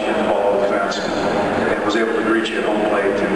you the and was able to greet you at home plate